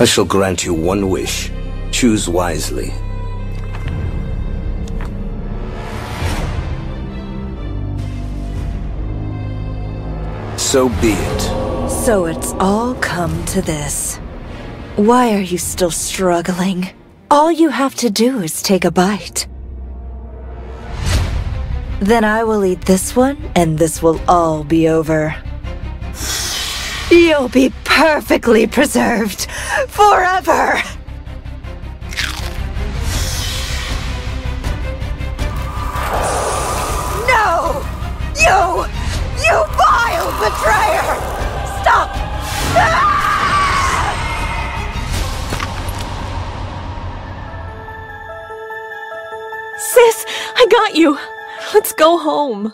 I shall grant you one wish. Choose wisely. So be it. So it's all come to this. Why are you still struggling? All you have to do is take a bite. Then I will eat this one, and this will all be over. You'll be perfectly preserved forever! No! You! You vile betrayer! Stop! Sis, I got you. Let's go home.